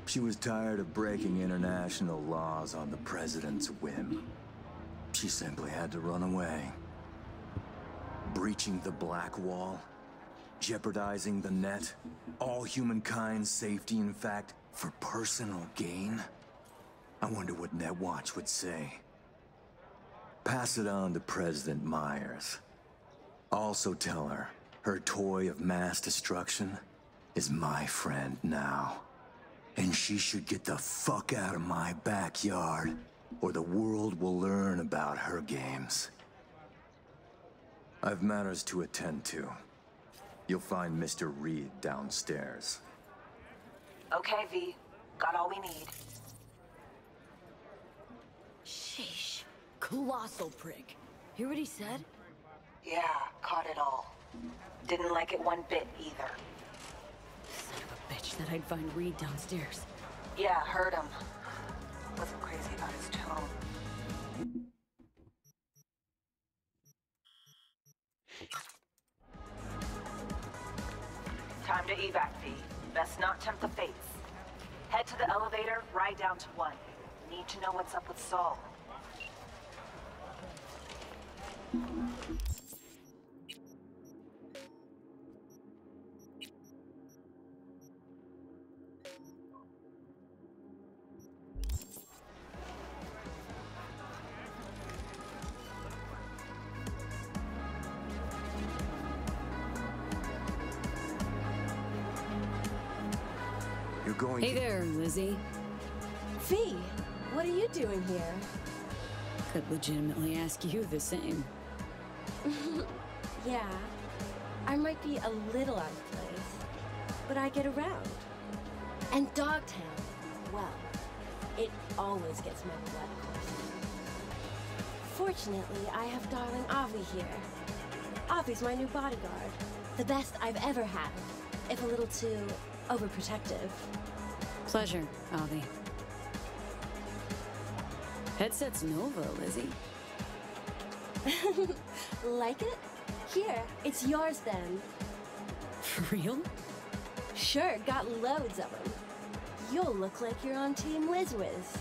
S16: She was tired of breaking international laws on the president's whim. She simply had to run away. Breaching the Black Wall, jeopardizing the net, all humankind's safety, in fact, for personal gain? I wonder what Netwatch would say. Pass it on to President Myers. Also tell her her toy of mass destruction is my friend now. And she should get the fuck out of my backyard, or the world will learn about her games. I've matters to attend to. You'll find Mr. Reed downstairs.
S15: Okay, V. Got all we need.
S9: Sheesh. Colossal prick. Hear what he said?
S15: Yeah, caught it all. Didn't like it one bit either.
S9: Son of a bitch that I'd find Reed downstairs.
S15: Yeah, heard him. Wasn't crazy about his tone. Best not tempt the fates. Head to the elevator, ride down to one. Need to know what's up with
S9: Sol. Lizzy.
S21: V, what are you doing here?
S9: Could legitimately ask you the same. *laughs*
S21: yeah, I might be a little out of place, but I get around. And Dogtown, well, it always gets my blood coursing.
S19: Fortunately, I have darling Avi here. Avi's my new bodyguard. The best I've ever had, if a little too overprotective.
S9: Pleasure, Avi. Headset's Nova, Lizzy. *laughs*
S19: like it? Here, it's yours then.
S9: For real?
S19: Sure, got loads of them. You'll look like you're on Team Lizwiz.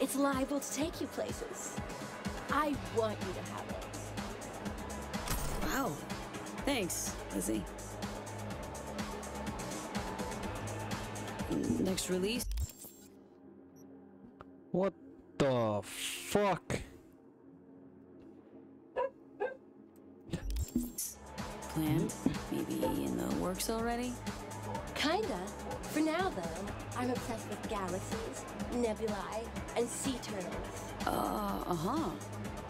S19: It's liable to take you places. I want you to have it.
S9: Wow. Thanks, Lizzy. Next release?
S1: What the fuck?
S9: Planned? Maybe in the works already?
S19: Kinda. For now, though, I'm obsessed with galaxies, nebulae, and sea turtles.
S9: Uh, uh-huh.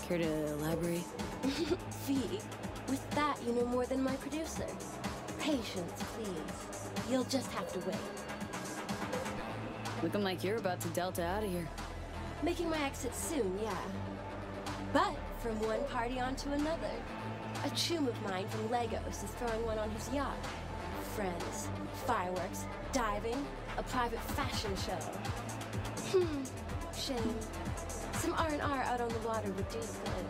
S9: Care to elaborate? *laughs*
S19: V, with that, you know more than my producer. Patience, please. You'll just have to wait.
S9: Looking like you're about to delta out of here.
S19: Making my exit soon, yeah. But from one party onto another. A chum of mine from Lagos is throwing one on his yacht. Friends, fireworks, diving, a private fashion show. Hmm, shame. Some R&R out on the water would do good.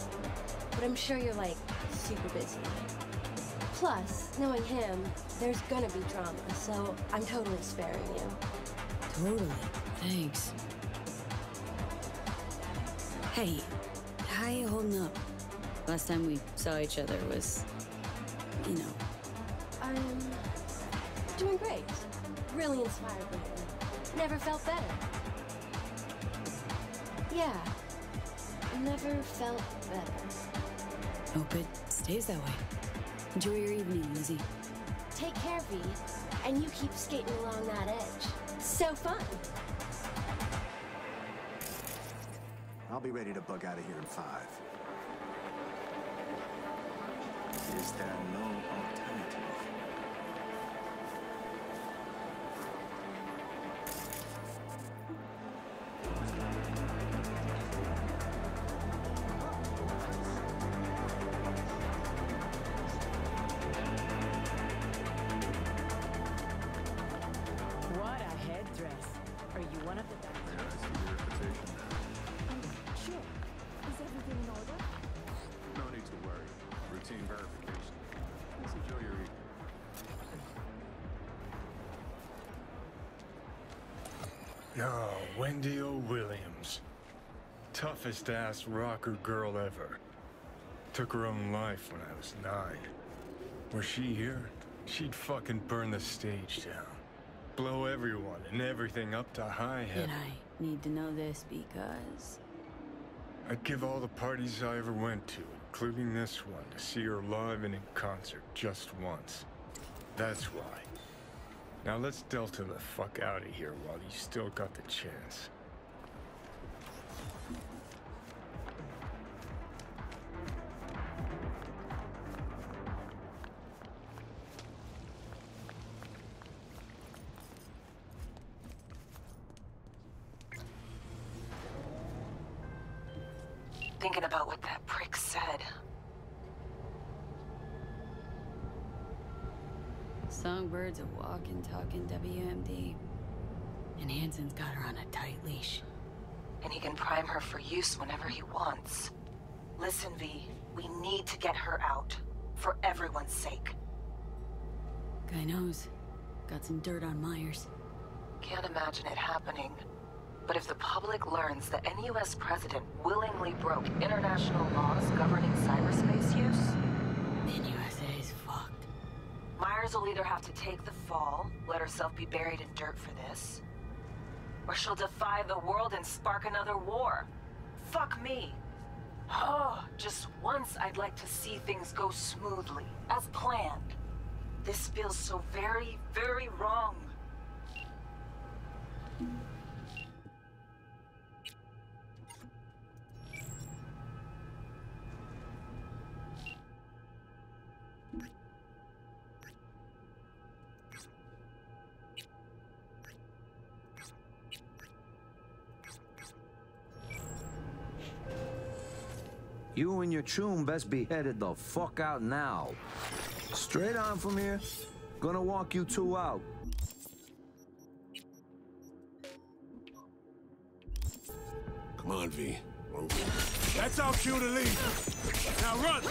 S19: But I'm sure you're like super busy. Plus, knowing him, there's gonna be drama, so I'm totally sparing you.
S9: Totally. Thanks. Hey, how you holding up? Last time we saw each other was, you know.
S19: I'm doing great. Really inspired lately. Never felt better. Yeah. Never felt better.
S9: Hope it stays that way. Enjoy your evening, Lizzy.
S19: Take care, V. And you keep skating along that edge. So fun.
S5: I'll be ready to bug out of here in five. Is there no alternative?
S2: Wendy O. Williams. Toughest ass rocker girl ever. Took her own life when I was nine. Were she here, she'd fucking burn the stage down. Blow everyone and everything up to high heaven.
S9: And I need to know this because.
S2: I'd give all the parties I ever went to, including this one, to see her live and in concert just once. That's why. Now let's delta the fuck out of here while you still got the chance.
S15: Thinking about what that prick said.
S9: Songbird's a walking, talking WMD. And Hansen's got her on a tight leash.
S15: And he can prime her for use whenever he wants. Listen, V, we need to get her out. For everyone's sake.
S9: Guy knows. Got some dirt on Myers.
S15: Can't imagine it happening. But if the public learns that any US president willingly broke international laws governing cyberspace use,
S9: then.
S15: Myers will either have to take the fall, let herself be buried in dirt for this, or she'll defy the world and spark another war. Fuck me. Oh, just once I'd like to see things go smoothly, as planned. This feels so very, very wrong.
S5: You and your chum best be headed the fuck out now. Straight on from here. Gonna walk you two out.
S24: Come on, V.
S4: That's our cue to leave. Now run!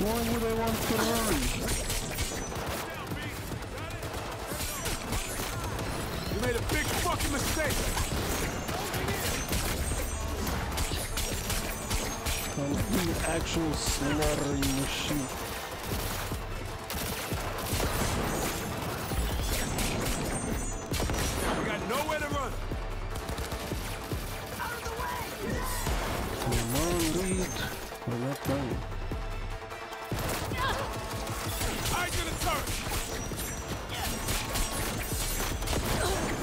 S1: Why would I want to run?
S4: Made a big fucking mistake!
S1: I'm the actual slaughtering machine.
S4: We got nowhere to run!
S1: Come on, lead. We're not done.
S4: Eyes to the turret! We're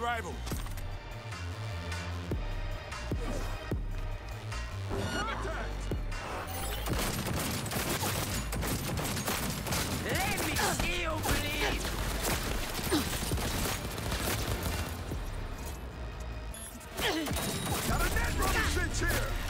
S4: arrival.
S25: Let me see you bleed.
S4: Got a net running here!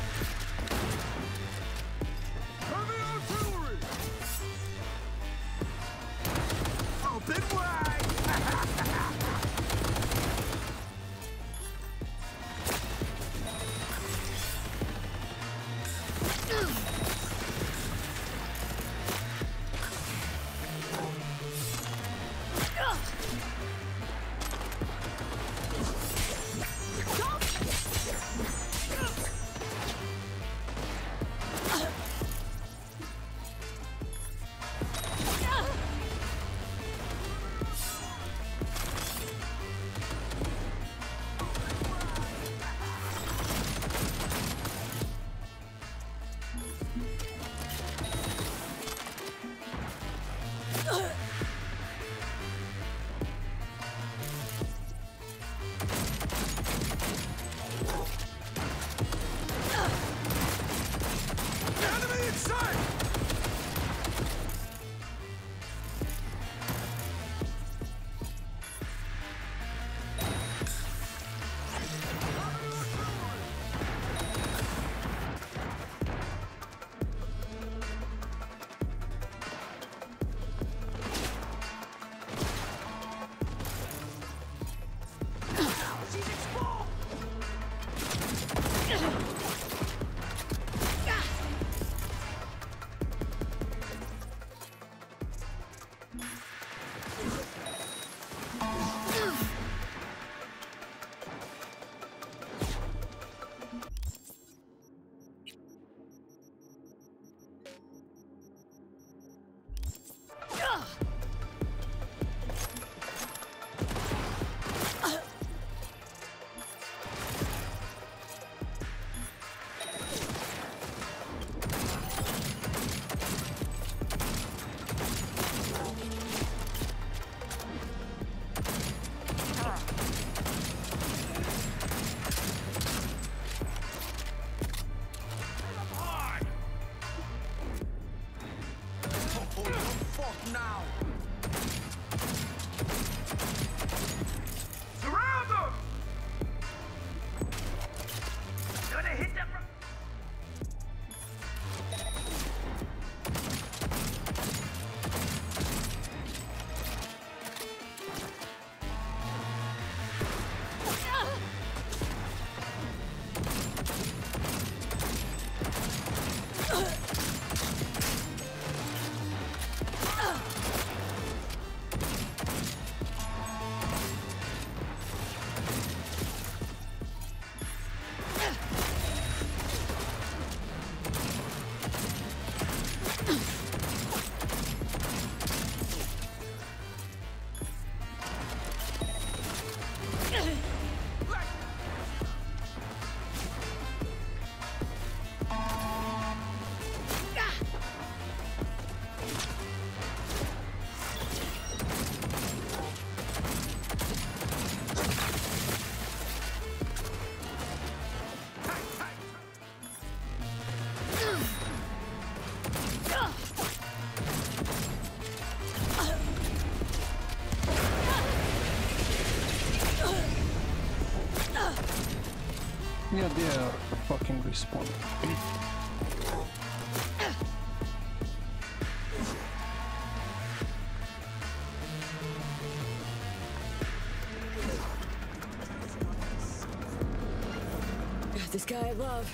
S9: This guy I love.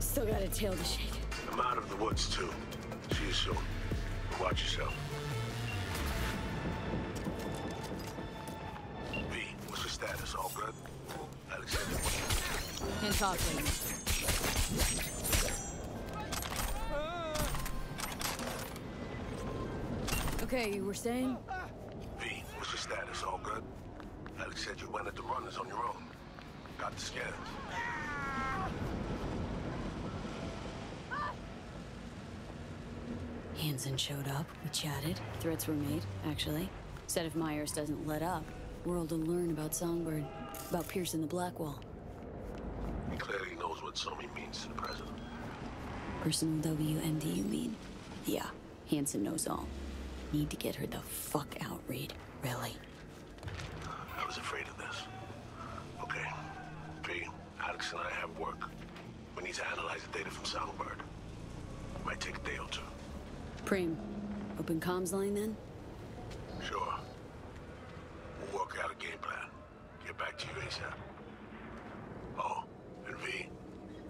S9: Still got a tail to shake.
S4: I'm out of the woods, too. See you soon. Watch yourself. V, what's the status? All good? Alexander,
S9: Can't talk right now. Okay, you were saying?
S4: V, what's the status? All good? Alex said you went at the runners on your own. Got the scans.
S9: Hansen showed up, we chatted, threats were made, actually. Said if Myers doesn't let up, we're World will learn about Songbird, about piercing the Blackwall.
S4: He clearly knows what So Mi means to the president.
S9: Personal WMD, you mean? Yeah, Hansen knows all. Need to get her the fuck out, Reed. Really.
S4: I was afraid of this. Okay. V, Alex and I have work. We need to analyze the data from Songbird. Might take a day or two.
S9: Preem, open comms line then?
S4: Sure. We'll work out a game plan. Get back to you ASAP. Oh, and V,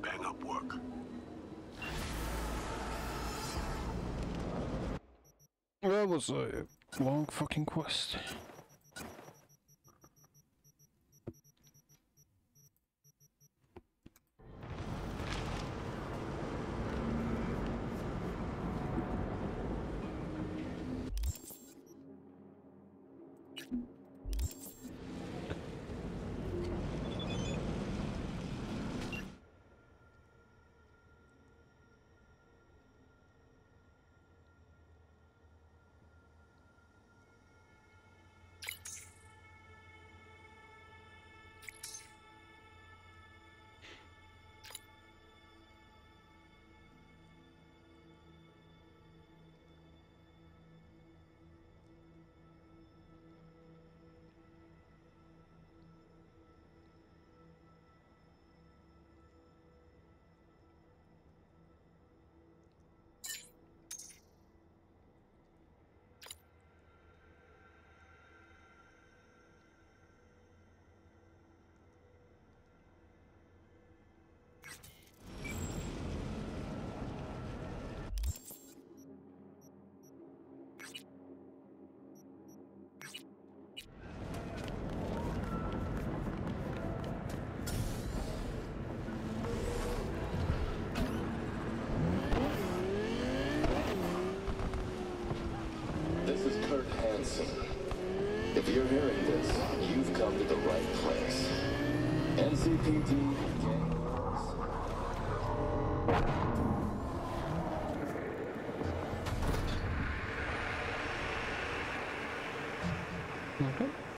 S4: bang up work.
S1: That was a long fucking quest.
S23: If you're hearing this, you've come to the right place. NCPD